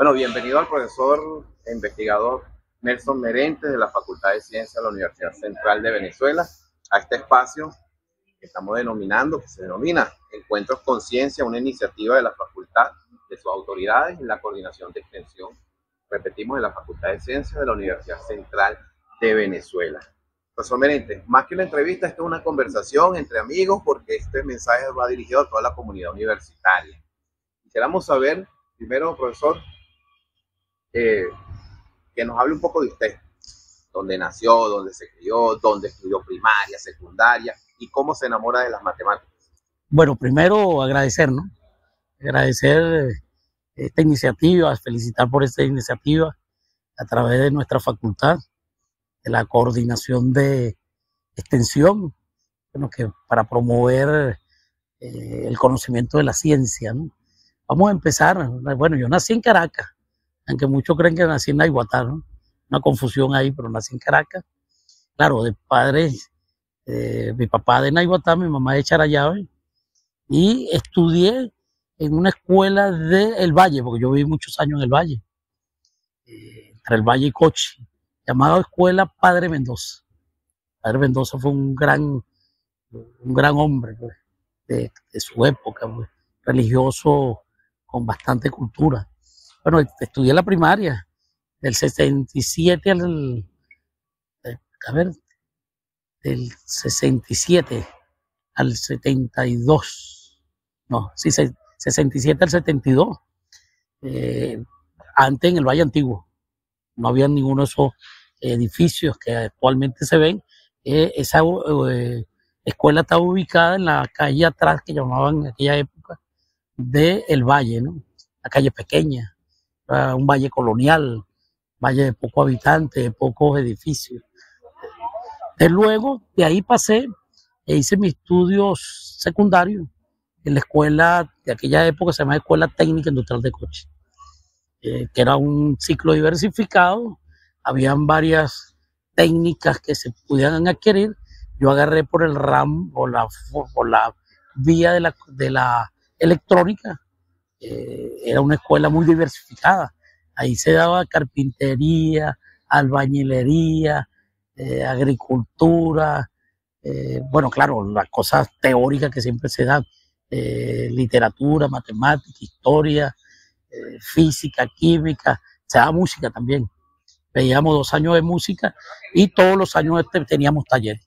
Bueno, bienvenido al profesor e investigador Nelson Merente de la Facultad de Ciencias de la Universidad Central de Venezuela a este espacio que estamos denominando, que se denomina Encuentros con Ciencia, una iniciativa de la facultad, de sus autoridades y la coordinación de extensión, repetimos, de la Facultad de Ciencias de la Universidad Central de Venezuela. Profesor Merente, más que una entrevista, esto es una conversación entre amigos porque este mensaje va dirigido a toda la comunidad universitaria. Quisiéramos saber, primero, profesor, eh, que nos hable un poco de usted, dónde nació, dónde se crió, dónde estudió primaria, secundaria y cómo se enamora de las matemáticas. Bueno, primero agradecer, ¿no? Agradecer eh, esta iniciativa, felicitar por esta iniciativa a través de nuestra facultad, de la coordinación de extensión, bueno, que para promover eh, el conocimiento de la ciencia, ¿no? Vamos a empezar. Bueno, yo nací en Caracas, aunque muchos creen que nací en Naiguatá, ¿no? Una confusión ahí, pero nací en Caracas. Claro, de padres, eh, mi papá de Naiguatá, mi mamá de Charayave, y estudié en una escuela del El Valle, porque yo viví muchos años en el Valle, eh, entre el Valle y Coche, llamada Escuela Padre Mendoza. Padre Mendoza fue un gran, un gran hombre pues, de, de, su época, pues, religioso con bastante cultura. Bueno, estudié la primaria, del 67 al, a ver, del 67 al 72, no, sí, 67 al 72, eh, antes en el Valle Antiguo, no había ninguno de esos edificios que actualmente se ven, eh, esa eh, escuela estaba ubicada en la calle atrás que llamaban en aquella época de El Valle, ¿no? La calle pequeña, un valle colonial, valle de pocos habitantes, de pocos edificios. De luego, de ahí pasé e hice mis estudios secundarios en la escuela de aquella época, se llama Escuela Técnica Industrial de Coche, eh, que era un ciclo diversificado, habían varias técnicas que se pudieran adquirir. Yo agarré por el RAM, o la, vía de la, de la electrónica, eh, era una escuela muy diversificada. Ahí se daba carpintería, albañilería, eh, agricultura, eh, bueno, claro, las cosas teóricas que siempre se dan, literatura, matemática, historia, física, química, se daba música también. Veíamos dos años de música y todos los años este, teníamos talleres.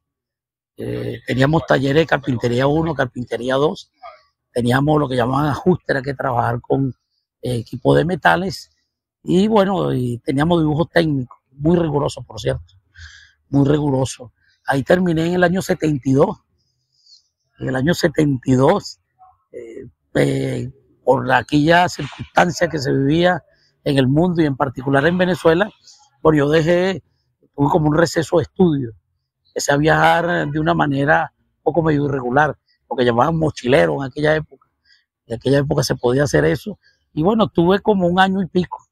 Teníamos talleres de carpintería 1, carpintería 2, teníamos lo que llamaban ajuste, era que trabajar con eh, equipo de metales y bueno, teníamos dibujos técnicos, muy rigurosos, por cierto, muy rigurosos. Ahí terminé en el año 72. En el año 72, eh, eh, por aquella circunstancia que se vivía en el mundo y en particular en Venezuela, bueno, yo dejé, tuve como un receso de estudio. Empecé a viajar de una manera un poco medio irregular, lo que llamaban mochilero en aquella época. En aquella época se podía hacer eso. Y bueno, tuve como un año y pico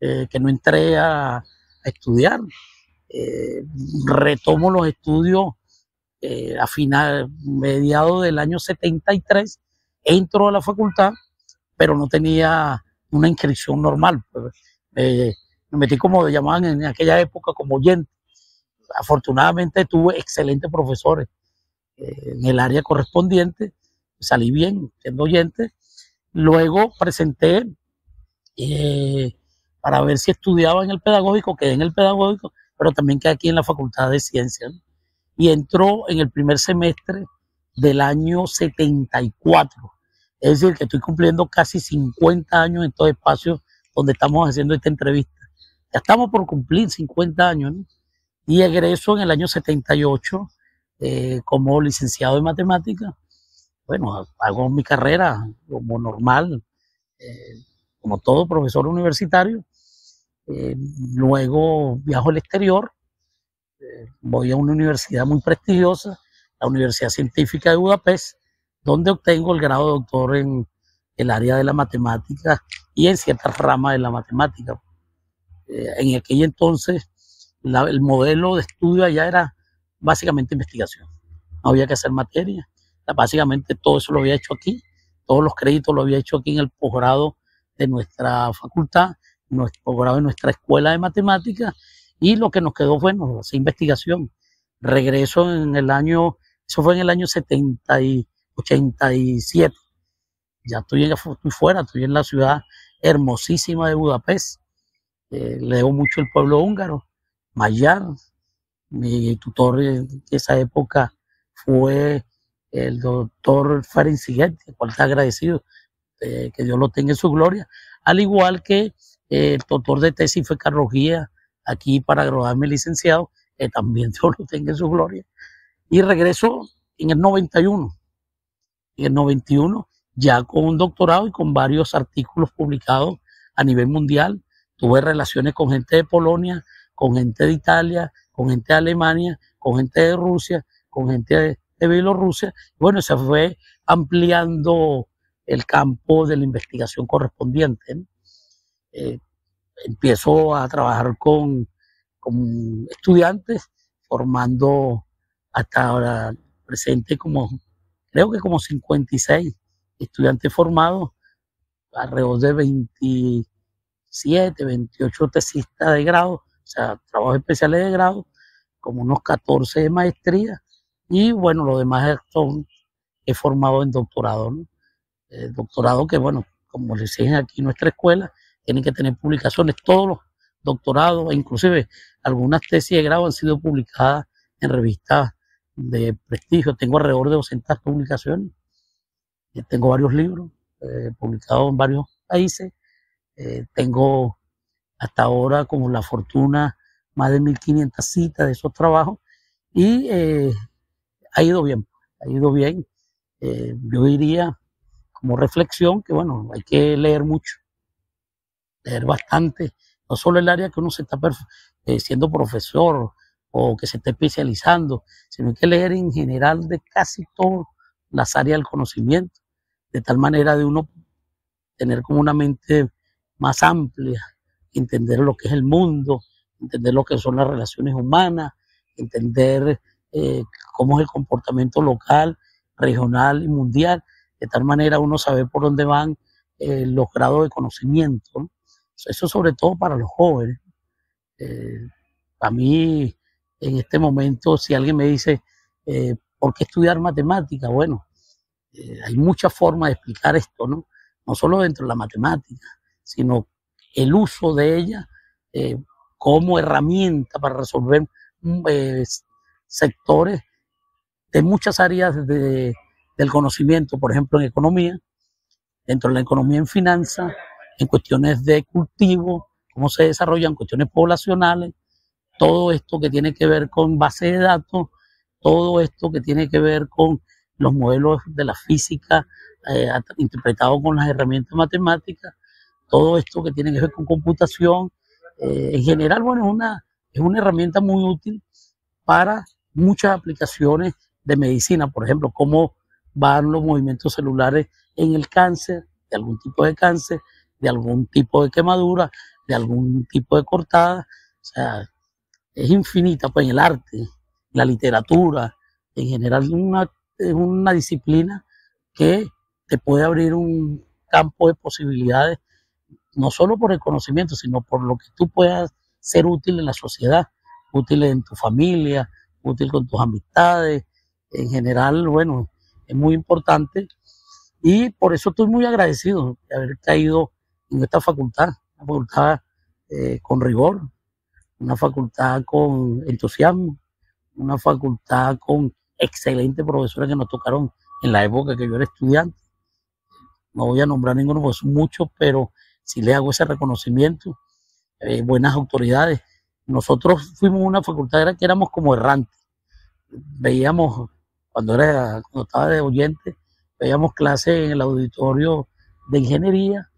eh, que no entré a, estudiar. Eh, retomo los estudios eh, a final, mediados del año 73, entro a la facultad, pero no tenía una inscripción normal. Pues, me metí como llamaban en aquella época como oyente. Afortunadamente tuve excelentes profesores en el área correspondiente, salí bien siendo oyente. Luego presenté eh, para ver si estudiaba en el pedagógico, quedé en el pedagógico, pero también quedé aquí en la Facultad de Ciencias. Y entró en el primer semestre del año 74. Es decir, que estoy cumpliendo casi 50 años en todo espacio donde estamos haciendo esta entrevista. Ya estamos por cumplir 50 años. Y egreso en el año 78 eh, como licenciado en matemáticas. Bueno, hago mi carrera como normal, eh, como todo profesor universitario. Eh, luego viajo al exterior, eh, voy a una universidad muy prestigiosa, la Universidad Científica de Budapest, donde obtengo el grado de doctor en el área de la matemática y en ciertas ramas de la matemática. En aquel entonces, la, el modelo de estudio allá era básicamente investigación. No había que hacer materia. Básicamente todo eso lo había hecho aquí. Todos los créditos lo había hecho aquí en el posgrado de nuestra facultad, nuestro grado de nuestra escuela de matemáticas, y lo que nos quedó fue bueno, hacer investigación. Regreso en el año, eso fue en el año 70 y 87. Ya estoy, estoy fuera, estoy en la ciudad hermosísima de Budapest. Eh, leo mucho el pueblo húngaro, Mayar. Mi tutor en esa época fue el doctor Ferenc Siget, cual está agradecido, que Dios lo tenga en su gloria, al igual que eh, el doctor de tesis fue Carlos aquí para graduarme licenciado, que también Dios lo tenga en su gloria. Y regreso en el 91. En el 91, ya con un doctorado y con varios artículos publicados a nivel mundial. Tuve relaciones con gente de Polonia, con gente de Italia, con gente de Alemania, con gente de Rusia, con gente de, Bielorrusia. Bueno, se fue ampliando el campo de la investigación correspondiente. Eh, empiezo a trabajar con, con estudiantes, formando hasta ahora presente como, creo que como 56 estudiantes formados, alrededor de 27, 28 tesistas de grado, o sea, trabajos especiales de grado, como unos 14 de maestría, y bueno, lo demás son, he formado en doctorado. El doctorado que, bueno, como les dije aquí en nuestra escuela, tienen que tener publicaciones, todos los doctorados, inclusive algunas tesis de grado han sido publicadas en revistas de prestigio. Tengo alrededor de 200 publicaciones. Eh, tengo varios libros eh, publicados en varios países. Eh, tengo hasta ahora como la fortuna más de 1500 citas de esos trabajos y ha ido bien, ha ido bien. yo diría como reflexión que bueno, hay que leer mucho, leer bastante, no solo el área que uno se está eh, siendo profesor o que se esté especializando, sino hay que leer en general de casi todas las áreas del conocimiento, de tal manera de uno tener como una mente más amplia, entender lo que es el mundo, entender lo que son las relaciones humanas, entender eh, cómo es el comportamiento local, regional y mundial, de tal manera uno sabe por dónde van eh, los grados de conocimiento. Eso sobre todo para los jóvenes. Eh, a mí, en este momento, si alguien me dice, eh, ¿por qué estudiar matemática? Bueno, hay muchas formas de explicar esto, ¿no? No solo dentro de la matemática, sino el uso de ella como herramienta para resolver mm, sectores de muchas áreas de, del conocimiento, por ejemplo, en economía, dentro de la economía en finanzas, en cuestiones de cultivo, cómo se desarrollan cuestiones poblacionales, todo esto que tiene que ver con base de datos, todo esto que tiene que ver con los modelos de la física eh, interpretados con las herramientas matemáticas, todo esto que tiene que ver con computación. Eh, en general, bueno, es una, es una herramienta muy útil para muchas aplicaciones de medicina, por ejemplo, cómo van los movimientos celulares en el cáncer, de algún tipo de cáncer, de algún tipo de quemadura, de algún tipo de cortada. O sea, es infinita pues en el arte, la literatura, en general una, es una disciplina que te puede abrir un campo de posibilidades, no solo por el conocimiento, sino por lo que tú puedas ser útil en la sociedad, útil en tu familia, útil con tus amistades. En general, bueno, es muy importante y por eso estoy muy agradecido de haber caído en esta facultad, una facultad eh, con rigor, una facultad con entusiasmo, una facultad con excelentes profesores que nos tocaron en la época que yo era estudiante. No voy a nombrar ninguno, porque son muchos, pero si le hago ese reconocimiento, eh, buenas autoridades. Nosotros fuimos una facultad que éramos como errantes. Veíamos, cuando, era, cuando estaba de oyente, veíamos clases en el auditorio de ingeniería,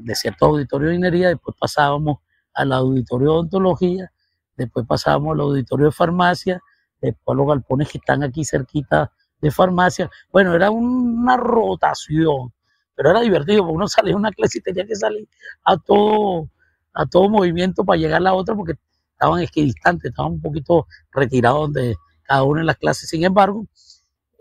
de cierto auditorio de ingeniería, después pasábamos al auditorio de odontología, después pasábamos al auditorio de farmacia, después a los galpones que están aquí cerquita de farmacia. Bueno, era una rotación, pero era divertido, porque uno salía a una clase y tenía que salir a todo, a todo movimiento para llegar a la otra, porque estaban equidistantes, estaban un poquito retirados de cada una de las clases. Sin embargo,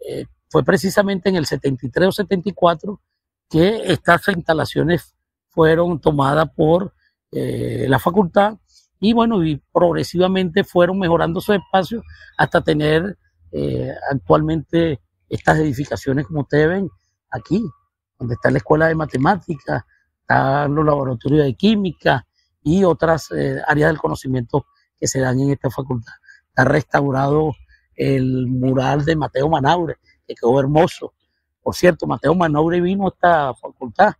eh, fue precisamente en el 73 o 74 que estas instalaciones fueron tomadas por eh, la facultad y bueno, y progresivamente fueron mejorando su espacio hasta tener eh, actualmente estas edificaciones como ustedes ven aquí, donde está la escuela de matemáticas, están los laboratorios de química y otras eh, áreas del conocimiento que se dan en esta facultad. Está restaurado el mural de Mateo Manaure, que quedó hermoso. Por cierto, Mateo Manaure vino a esta facultad,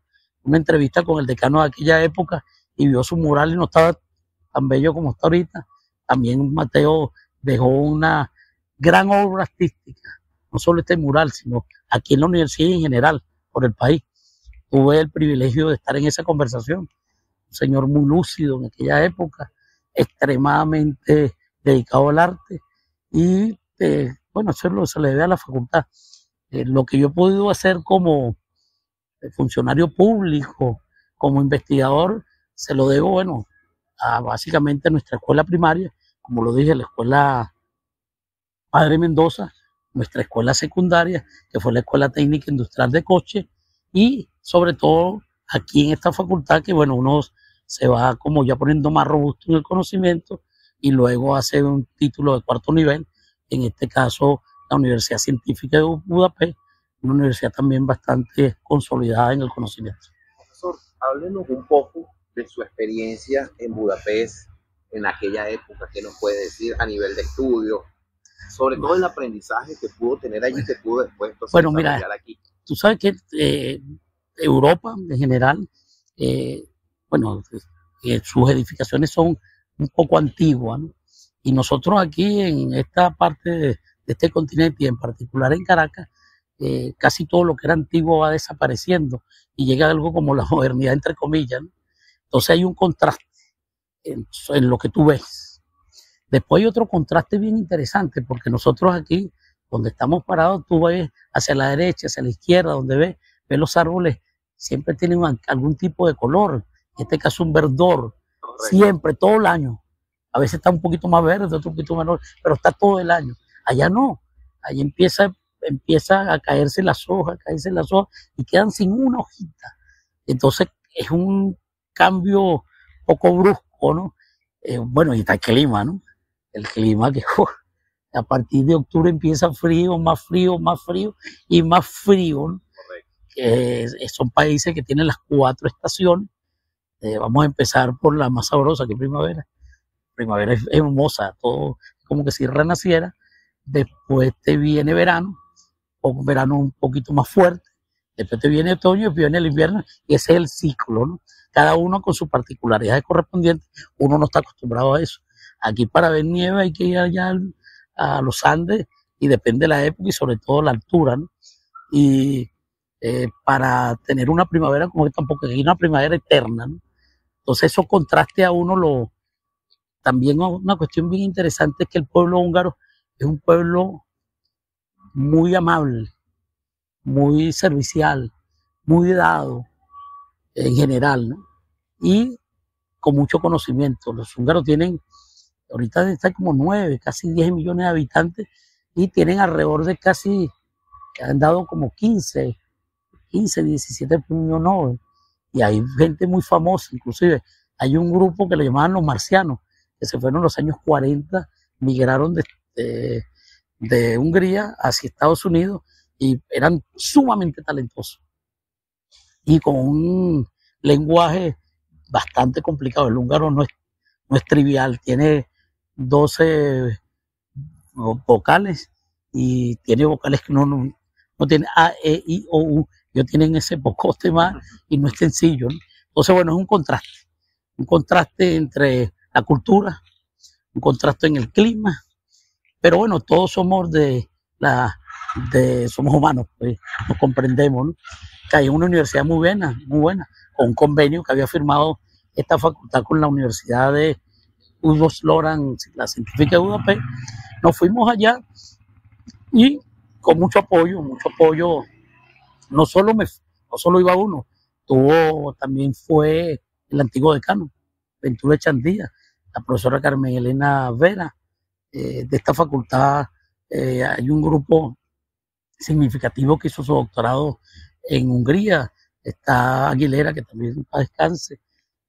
una entrevista con el decano de aquella época y vio su mural y no estaba tan bello como está ahorita. También Mateo dejó una gran obra artística, no solo este mural, sino aquí en la universidad en general, por el país. Tuve el privilegio de estar en esa conversación. Un señor muy lúcido en aquella época, extremadamente dedicado al arte y eh, bueno, eso se le debe a la facultad. Eh, lo que yo he podido hacer como funcionario público, como investigador, se lo debo, bueno, a básicamente nuestra escuela primaria, como lo dije, la escuela Padre Mendoza, nuestra escuela secundaria, que fue la Escuela Técnica Industrial de Coche, y sobre todo aquí en esta facultad, que bueno, uno se va como ya poniendo más robusto en el conocimiento y luego hace un título de cuarto nivel, en este caso la Universidad Científica de Budapest, una universidad también bastante consolidada en el conocimiento. Profesor, háblenos un poco de su experiencia en Budapest en aquella época, ¿qué nos puede decir a nivel de estudio? Sobre todo el aprendizaje que pudo tener allí, que pudo después bueno, mira, aquí. Tú sabes que eh, Europa en general, eh, bueno, eh, sus edificaciones son un poco antiguas, y nosotros aquí en esta parte de, este continente y en particular en Caracas, casi todo lo que era antiguo va desapareciendo y llega algo como la modernidad entre comillas. ¿no? Entonces hay un contraste en, lo que tú ves. Después hay otro contraste bien interesante, porque nosotros aquí, donde estamos parados, tú ves hacia la derecha, hacia la izquierda, donde ves, ves los árboles, siempre tienen algún tipo de color. En este caso un verdor, siempre, todo el año. A veces está un poquito más verde, otro poquito menor, pero está todo el año. Allá no, allá empieza, empieza a caerse las hojas, a caerse las hojas y quedan sin una hojita. Entonces es un cambio poco brusco, ¿no? Eh, bueno, y está el clima, ¿no? El clima que a partir de octubre empieza frío, más frío, más frío y más frío, ¿no? son países que tienen las cuatro estaciones. Eh, vamos a empezar por la más sabrosa, que es primavera. Primavera es, hermosa, todo como que si renaciera. Después te viene verano, un verano un poquito más fuerte. Después te viene otoño, después viene el invierno, y ese es el ciclo, ¿no? cada uno con sus particularidades correspondientes. Uno no está acostumbrado a eso. Aquí para ver nieve hay que ir allá a los Andes y depende de la época y sobre todo la altura. Y eh, para tener una primavera como que tampoco hay una primavera eterna. Entonces eso contraste a uno lo... También una cuestión bien interesante es que el pueblo húngaro es un pueblo muy amable, muy servicial, muy dado en general, ¿no? y con mucho conocimiento. Los húngaros tienen, ahorita están como nueve, casi 10 millones de habitantes y tienen alrededor de casi, han dado como 15, 15, 17 premios Nobel. Y hay gente muy famosa, inclusive hay un grupo que le llamaban los marcianos, que se fueron en los años 40, migraron de, de, de Hungría hacia Estados Unidos y eran sumamente talentosos. Y con un lenguaje bastante complicado. El húngaro no es, no es trivial, tiene 12 vocales y tiene vocales que no, no, no tiene A, E, I, O, U. Ellos tienen ese pocote más y no es sencillo. Entonces, bueno, es un contraste. Un contraste entre la cultura, un contraste en el clima, pero bueno, todos somos de la de somos humanos, pues, nos comprendemos, Que hay una universidad muy buena, muy buena, con un convenio que había firmado esta facultad con la Universidad de Udo Sloran, la científica de Budapest. Nos fuimos allá y con mucho apoyo, mucho apoyo, no solo, me, no solo iba uno, tuvo, también fue el antiguo decano, Ventura Chandía, la profesora Carmen Elena Vera, eh, de esta facultad eh, hay un grupo significativo que hizo su doctorado en Hungría, está Aguilera, que también descanse, eh,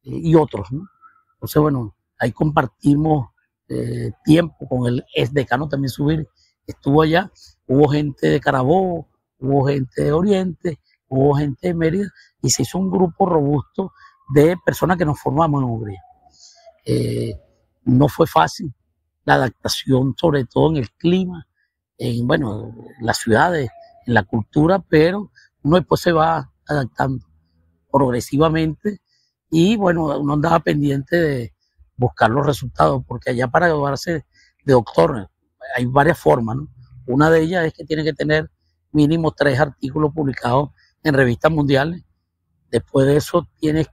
y otros, ¿no? Entonces, bueno, ahí compartimos eh, tiempo con el ex decano también subir, estuvo allá, hubo gente de Carabobo, hubo gente de Oriente, hubo gente de Mérida, y se hizo un grupo robusto de personas que nos formamos en Hungría. Eh, no fue fácil la adaptación, sobre todo en el clima, en bueno, las ciudades, en la cultura, pero uno después se va adaptando progresivamente y bueno, uno andaba pendiente de buscar los resultados, porque allá para graduarse de doctor hay varias formas, ¿no? Una de ellas es que tiene que tener mínimo tres artículos publicados en revistas mundiales. Después de eso tienes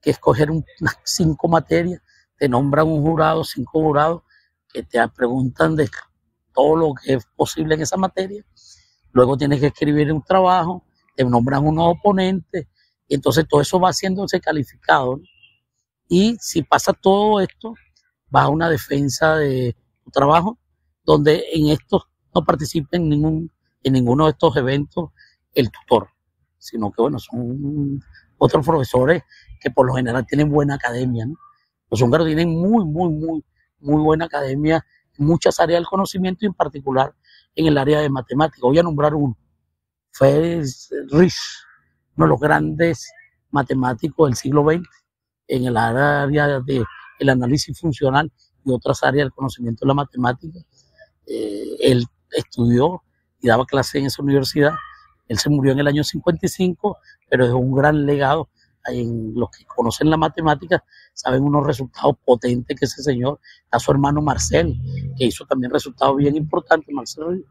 que escoger unas cinco materias, te nombran un jurado, cinco jurados, que te preguntan de todo lo que es posible en esa materia. Luego tienes que escribir un trabajo, te nombran unos oponentes, y entonces todo eso va haciéndose calificado. Y si pasa todo esto, va a una defensa de tu trabajo, donde en estos no participa en, ningún, en ninguno de estos eventos el tutor, sino que bueno, son otros profesores que por lo general tienen buena academia. Los húngaros tienen muy, muy, muy, muy buena academia en muchas áreas del conocimiento y en particular en el área de matemática. Voy a nombrar uno. Fue Rich, uno de los grandes matemáticos del siglo XX en el área del análisis funcional y otras áreas del conocimiento de la matemática. Eh, él estudió y daba clase en esa universidad. Él se murió en el año 55, pero dejó un gran legado en los que conocen la matemática, saben unos resultados potentes que ese señor, a su hermano Marcel, que hizo también resultados bien importantes, Marcel,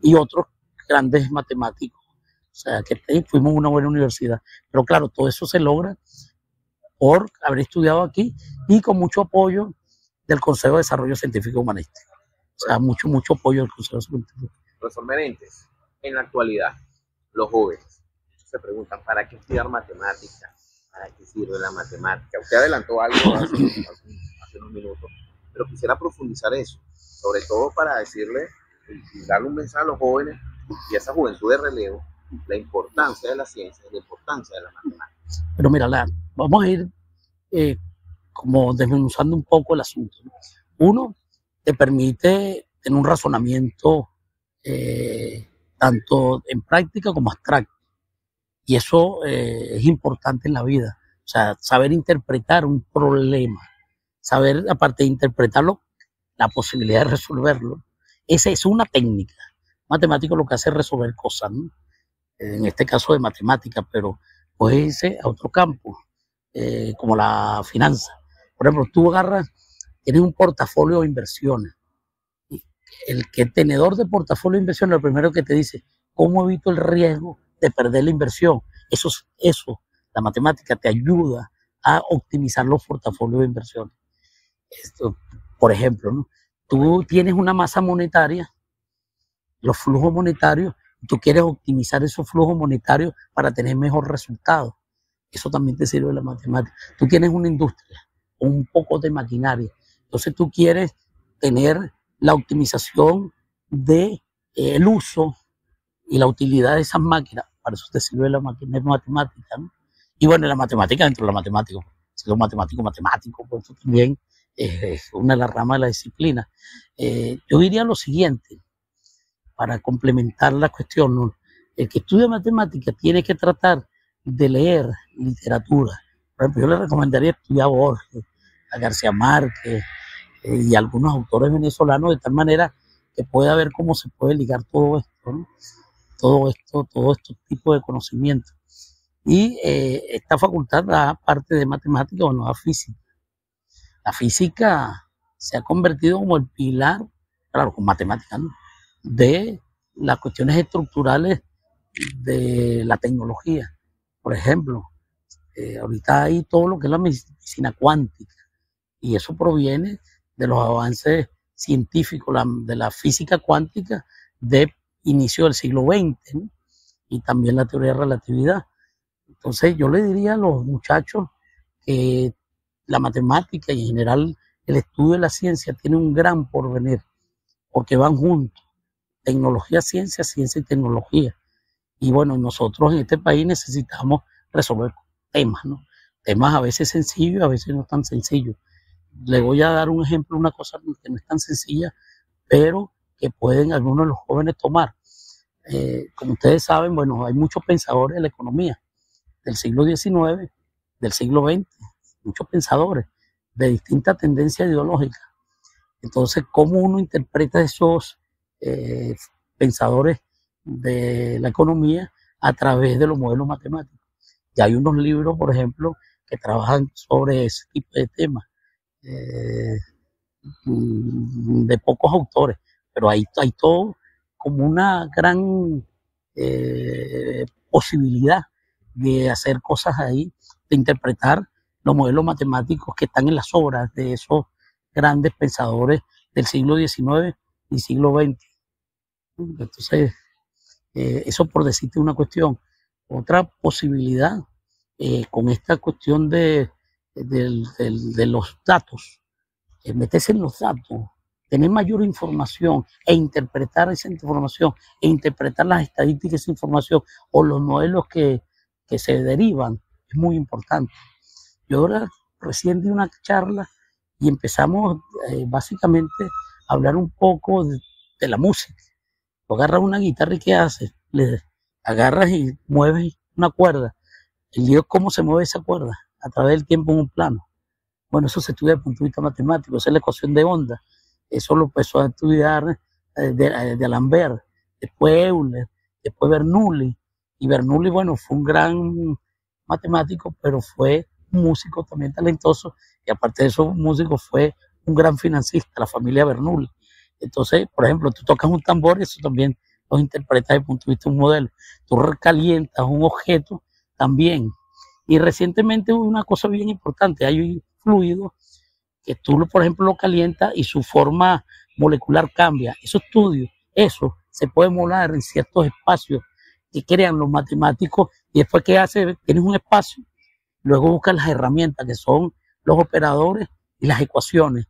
y otros grandes matemáticos. O sea, que fuimos una buena universidad. Pero claro, todo eso se logra por haber estudiado aquí y con mucho apoyo del Consejo de Desarrollo Científico Humanístico. O sea, mucho, mucho apoyo del Consejo Científico. Profesor Merentes, en la actualidad, los jóvenes se preguntan, ¿para qué estudiar matemáticas? ¿Para qué sirve la matemática? Usted adelantó algo hace, hace unos minutos, pero quisiera profundizar eso, sobre todo para decirle y darle un mensaje a los jóvenes y a esa juventud de relevo, la importancia de la ciencia y la importancia de la matemática. Pero mira, vamos a ir eh, como desmenuzando un poco el asunto. Uno, te permite tener un razonamiento eh, tanto en práctica como abstracto. Y eso eh, es importante en la vida. O sea, saber interpretar un problema, saber, aparte de interpretarlo, la posibilidad de resolverlo. Esa es una técnica. Matemático lo que hace es resolver cosas, ¿no? En este caso de matemática, pero puede irse a otro campo, eh, como la finanza. Por ejemplo, tú agarras, tienes un portafolio de inversiones. El que tenedor de portafolio de inversiones, lo primero que te dice, ¿cómo evito el riesgo de perder la inversión. Eso, eso, la matemática te ayuda a optimizar los portafolios de inversión. Esto, por ejemplo, ¿no? tú tienes una masa monetaria, los flujos monetarios, tú quieres optimizar esos flujos monetarios para tener mejor resultado. Eso también te sirve la matemática. Tú tienes una industria, un poco de maquinaria. Entonces tú quieres tener la optimización del de, el uso y la utilidad de esas máquinas, para eso te sirve la matemática, ¿no? Y bueno, la matemática dentro de la matemática, si un matemático, matemático, pues eso también es una de las ramas de la disciplina. Eh, yo diría lo siguiente, para complementar la cuestión, el que estudia matemática tiene que tratar de leer literatura. Por ejemplo, yo le recomendaría estudiar a Borges, a García Márquez eh, y algunos autores venezolanos de tal manera que pueda ver cómo se puede ligar todo esto. ¿no? todo esto, todo estos tipos de conocimientos. Y eh, esta facultad da parte de matemática o no da física. La física se ha convertido como el pilar, claro, con matemáticas, de las cuestiones estructurales de la tecnología. Por ejemplo, eh, ahorita hay todo lo que es la medicina cuántica y eso proviene de los avances científicos de la física cuántica de inicio del siglo XX y también la teoría de relatividad. Entonces yo le diría a los muchachos que la matemática y en general el estudio de la ciencia tiene un gran porvenir, porque van juntos, tecnología, ciencia, ciencia y tecnología. Y bueno, nosotros en este país necesitamos resolver temas, ¿no? Temas a veces sencillos, a veces no tan sencillos. Le voy a dar un ejemplo, una cosa que no es tan sencilla, pero que pueden algunos de los jóvenes tomar. Eh, como ustedes saben, bueno, hay muchos pensadores de la economía del siglo XIX, del siglo XX, muchos pensadores de distintas tendencias ideológicas. Entonces, ¿cómo uno interpreta esos eh, pensadores de la economía a través de los modelos matemáticos? Y hay unos libros, por ejemplo, que trabajan sobre ese tipo de temas, eh, de pocos autores, pero ahí hay todo como una gran eh, posibilidad de hacer cosas ahí, de interpretar los modelos matemáticos que están en las obras de esos grandes pensadores del siglo XIX y siglo XX. Entonces, eh, eso por decirte una cuestión. Otra posibilidad eh, con esta cuestión de, de, los datos, eh, meterse en los datos, tener mayor información e interpretar esa información e interpretar las estadísticas de esa información o los modelos que, que se derivan es muy importante. Yo ahora recién di una charla y empezamos eh, básicamente hablar un poco de, la música. Tú agarras una guitarra y ¿qué haces? Le agarras y mueves una cuerda. El lío cómo se mueve esa cuerda a través del tiempo en un plano. Bueno, eso se estudia desde el punto de vista matemático, esa es la ecuación de onda. Eso lo empezó a estudiar eh, de, eh, de Alambert, después Euler, después Bernoulli. Y Bernoulli, bueno, fue un gran matemático, pero fue un músico también talentoso y aparte de eso, músico fue un gran financista, la familia Bernoulli. Entonces, por ejemplo, tú tocas un tambor y eso también lo interpretas desde el punto de vista de un modelo. Tú recalientas un objeto también. Y recientemente hubo una cosa bien importante, hay un fluido que tú, por ejemplo, lo calientas y su forma molecular cambia. Esos estudios, eso se puede molar en ciertos espacios que crean los matemáticos y después que hace, tienes un espacio, luego buscas las herramientas que son los operadores y las ecuaciones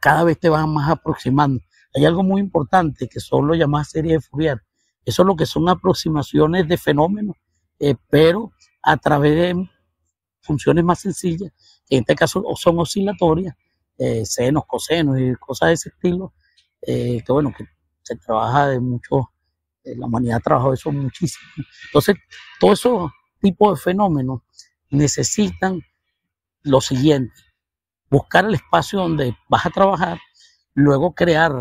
cada vez te van más aproximando. Hay algo muy importante que son los llamadas series de Fourier. Eso es lo que son aproximaciones de fenómenos, eh, pero a través de funciones más sencillas, que en este caso son oscilatorias, eh, senos, cosenos y cosas de ese estilo, eh, que bueno, que se trabaja de mucho la humanidad ha trabajado eso muchísimo. Entonces, todos esos tipos de fenómenos necesitan lo siguiente, buscar el espacio donde vas a trabajar, luego crear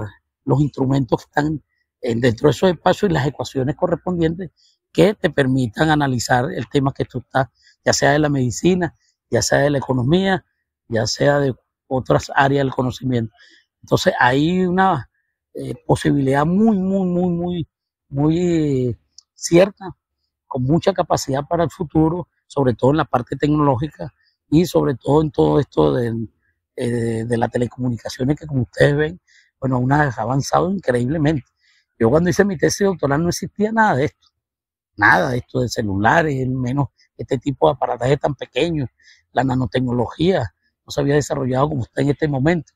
los instrumentos que están dentro de esos espacios y las ecuaciones correspondientes que te permitan analizar el tema que tú estás, ya sea de la medicina, ya sea de la economía, ya sea de otras áreas del conocimiento. Entonces hay una eh, posibilidad muy, muy, muy, muy muy cierta, con mucha capacidad para el futuro, sobre todo en la parte tecnológica y sobre todo en todo esto de, eh, de las telecomunicaciones que como ustedes ven, bueno, una ha avanzado increíblemente. Yo cuando hice mi tesis doctoral no existía nada de esto, nada de esto de celulares, menos este tipo de aparatajes tan pequeños, la nanotecnología no se había desarrollado como está en este momento.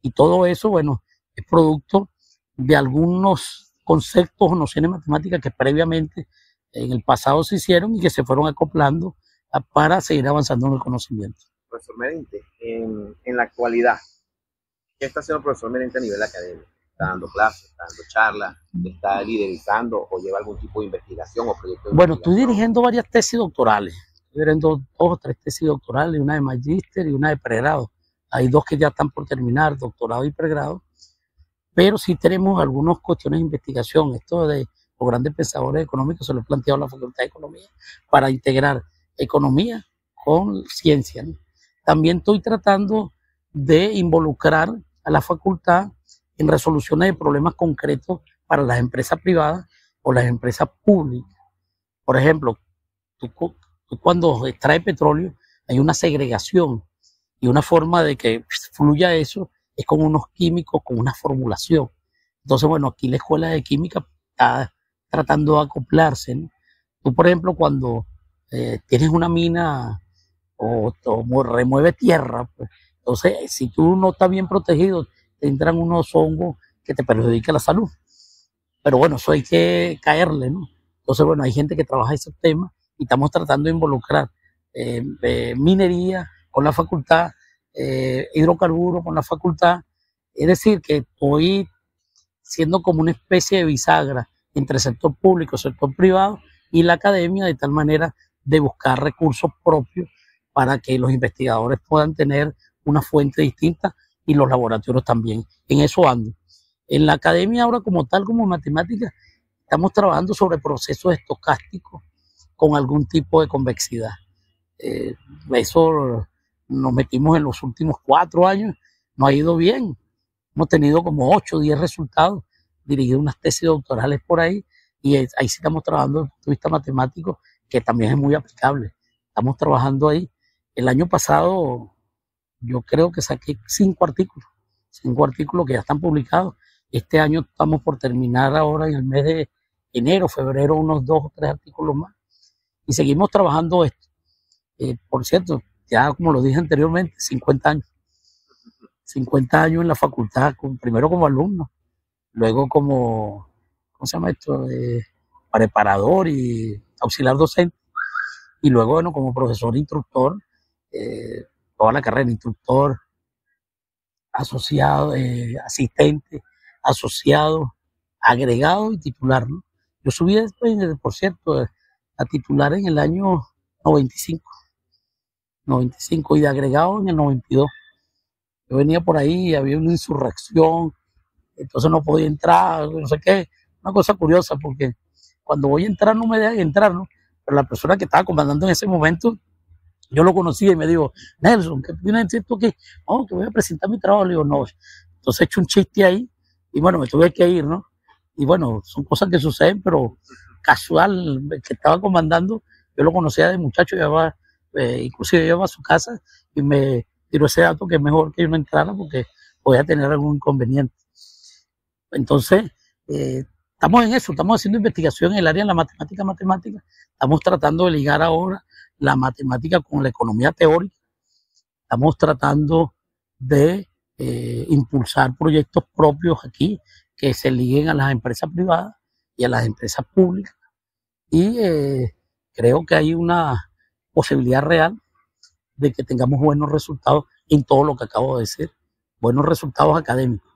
Y todo eso, bueno, es producto de algunos conceptos o nociones matemáticas que previamente en el pasado se hicieron y que se fueron acoplando para seguir avanzando en el conocimiento. Profesor Merente, en, en la actualidad, ¿qué está haciendo el profesor Merente a nivel académico? ¿Está dando clases, está dando charlas, está liderizando o lleva algún tipo de investigación o proyecto? bueno, estoy dirigiendo varias tesis doctorales. Estoy dirigiendo dos o tres tesis doctorales, una de magíster y una de pregrado. Hay dos que ya están por terminar, doctorado y pregrado pero sí tenemos algunas cuestiones de investigación. Esto de los grandes pensadores económicos se lo he planteado a la Facultad de Economía para integrar economía con ciencia. También estoy tratando de involucrar a la facultad en resoluciones de problemas concretos para las empresas privadas o las empresas públicas. Por ejemplo, tú, cuando extraes petróleo hay una segregación y una forma de que fluya eso es con unos químicos, con una formulación. Entonces, bueno, aquí la escuela de química está tratando de acoplarse. Tú, por ejemplo, cuando eh, tienes una mina o, remueve tierra, pues, entonces, si tú no estás bien protegido, te entran unos hongos que te perjudican la salud. Pero bueno, eso hay que caerle, ¿no? Entonces, bueno, hay gente que trabaja ese tema y estamos tratando de involucrar eh, eh, minería con la facultad, eh, hidrocarburos con la facultad. Es decir, que estoy siendo como una especie de bisagra entre el sector público, el sector privado y la academia, de tal manera de buscar recursos propios para que los investigadores puedan tener una fuente distinta y los laboratorios también. En eso ando. En la academia ahora como tal, como matemática, estamos trabajando sobre procesos estocásticos con algún tipo de convexidad. Eh, eso nos metimos en los últimos cuatro años, no ha ido bien. Hemos tenido como ocho diez resultados, dirigido unas tesis doctorales por ahí, y ahí sí estamos trabajando desde el punto de vista matemático, que también es muy aplicable. Estamos trabajando ahí. El año pasado yo creo que saqué cinco artículos, cinco artículos que ya están publicados. Este año estamos por terminar ahora en el mes de enero, febrero, unos dos o tres artículos más. Y seguimos trabajando esto. Eh, por cierto, ya como lo dije anteriormente, 50 años. 50 años en la facultad, primero como alumno, luego como, ¿cómo se llama esto? Eh, preparador y auxiliar docente, y luego, bueno, como profesor instructor, eh, toda la carrera, instructor, asociado, eh, asistente, asociado, agregado y titular. ¿no? Yo subí después, por cierto, a titular en el año 95. 95 y de agregado en el 92. Yo venía por ahí, había una insurrección, entonces no podía entrar, no sé qué. Una cosa curiosa porque cuando voy a entrar no me dejan entrar, ¿no? Pero la persona que estaba comandando en ese momento, yo lo conocía y me dijo, Nelson, ¿qué tienes esto que Oh, que voy a presentar mi trabajo. Le digo, no. Entonces he hecho un chiste ahí y bueno, me tuve que ir, ¿no? Y bueno, son cosas que suceden, pero casual, que estaba comandando, yo lo conocía de muchacho, llevaba eh, inclusive yo a su casa y me tiró ese dato que es mejor que yo no entrara porque podía tener algún inconveniente. Entonces, eh, estamos en eso, estamos haciendo investigación en el área de la matemática matemática, estamos tratando de ligar ahora la matemática con la economía teórica, estamos tratando de eh, impulsar proyectos propios aquí que se liguen a las empresas privadas y a las empresas públicas. Y creo que hay una posibilidad real de que tengamos buenos resultados en todo lo que acabo de decir, buenos resultados académicos,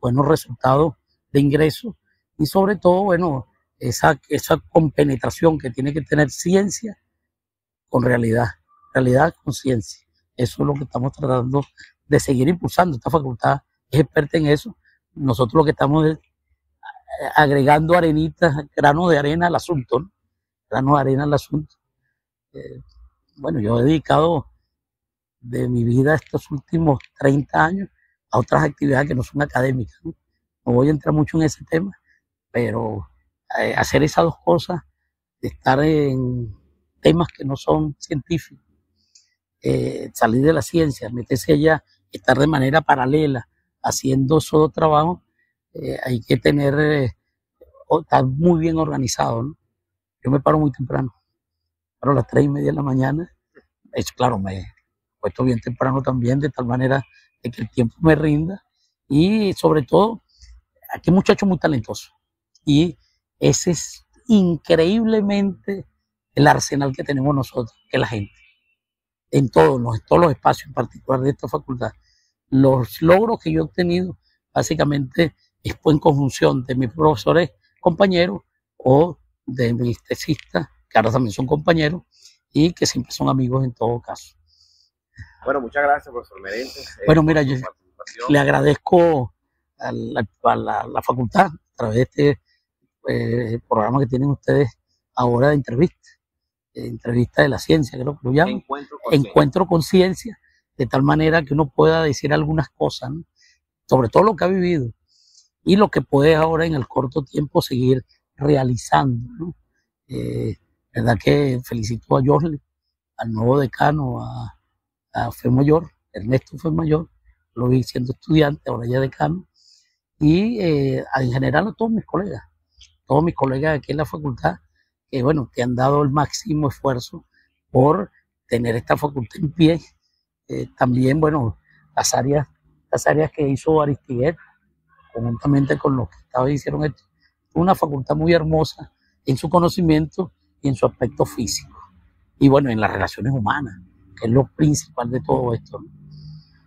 buenos resultados de ingresos y sobre todo, bueno, esa, esa compenetración que tiene que tener ciencia con realidad, realidad con ciencia. Eso es lo que estamos tratando de seguir impulsando. Esta facultad es experta en eso. Nosotros lo que estamos es agregando arenitas, grano de arena al asunto, ¿no? grano de arena al asunto. Eh, bueno, yo he dedicado de mi vida estos últimos 30 años a otras actividades que no son académicas. No, voy a entrar mucho en ese tema, pero eh, hacer esas dos cosas, estar en temas que no son científicos, eh, salir de la ciencia, meterse allá, estar de manera paralela haciendo esos trabajos, eh, hay que tener, estar muy bien organizado. Yo me paro muy temprano a las tres y media de la mañana. Es claro, me puesto bien temprano también, de tal manera de que el tiempo me rinda. Y sobre todo, aquí hay muchachos muy talentosos. Y ese es increíblemente el arsenal que tenemos nosotros, que la gente. En todos los, en todos los espacios, en particular de esta facultad. Los logros que yo he obtenido, básicamente, es en conjunción de mis profesores compañeros o de mis tesistas que ahora también son compañeros y que siempre son amigos en todo caso. Bueno, muchas gracias, profesor Merentes. Eh, bueno, mira, yo le agradezco a la, facultad a través de este eh, programa que tienen ustedes ahora de entrevista, entrevista de la ciencia, creo que lo llaman. Encuentro con, ciencia, de tal manera que uno pueda decir algunas cosas, sobre todo lo que ha vivido y lo que puede ahora en el corto tiempo seguir realizando. ¿no? Eh, verdad que felicito a Jorge, al nuevo decano, a, a Mayor, Ernesto Mayor, lo vi siendo estudiante, ahora ya decano, y eh, en general a todos mis colegas, todos mis colegas aquí en la facultad, que bueno, que han dado el máximo esfuerzo por tener esta facultad en pie. Eh, también, bueno, las áreas, las áreas que hizo Aristiguet, conjuntamente con los que estaba hicieron esto, una facultad muy hermosa en su conocimiento y en su aspecto físico. y bueno, en las relaciones humanas, que es lo principal de todo esto.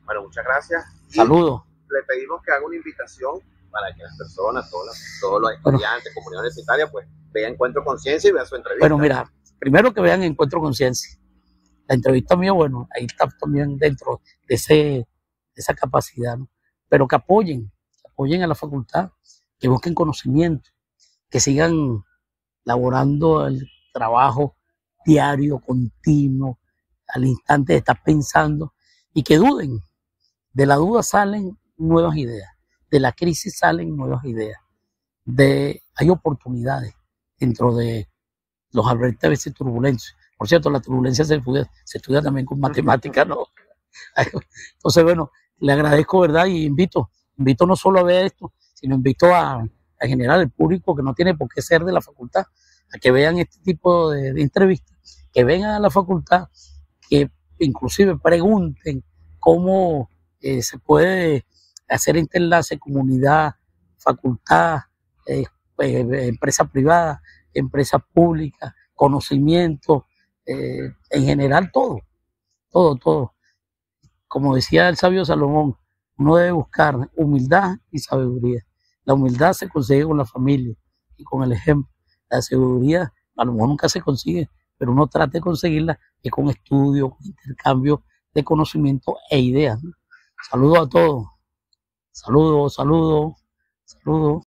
Bueno, muchas gracias. Saludos. Le pedimos que haga una invitación para que las personas, todos los, todos los estudiantes, comunidad universitaria, pues vean Encuentro Conciencia y vean su entrevista. Bueno, mira, primero que vean Encuentro Conciencia. La entrevista mía, bueno, ahí está también dentro de, ese, de esa capacidad, ¿no? Pero que apoyen, que apoyen a la facultad, que busquen conocimiento, que sigan laborando el trabajo diario, continuo, al instante de estar pensando y que duden. De la duda salen nuevas ideas, de la crisis salen nuevas ideas, de, hay oportunidades dentro de los albertes a veces turbulencios. Por cierto, la turbulencia se estudia, se estudia también con matemáticas, ¿no? Entonces, bueno, le agradezco, ¿verdad? Y invito, invito no solo a ver esto, sino invito a, general el público que no tiene por qué ser de la facultad, a que vean este tipo de, de entrevistas, que vengan a la facultad, que inclusive pregunten cómo eh, se puede hacer este enlace comunidad, facultad, eh, eh, empresa privada, empresa pública, conocimiento, eh, en general todo, todo, todo. Como decía el sabio Salomón, uno debe buscar humildad y sabiduría. La humildad se consigue con la familia y con el ejemplo. La sabiduría a lo mejor nunca se consigue, pero uno trata de conseguirla y con estudio, intercambio de conocimiento e ideas. ¿no? Saludos a todos. Saludos, saludos, saludos.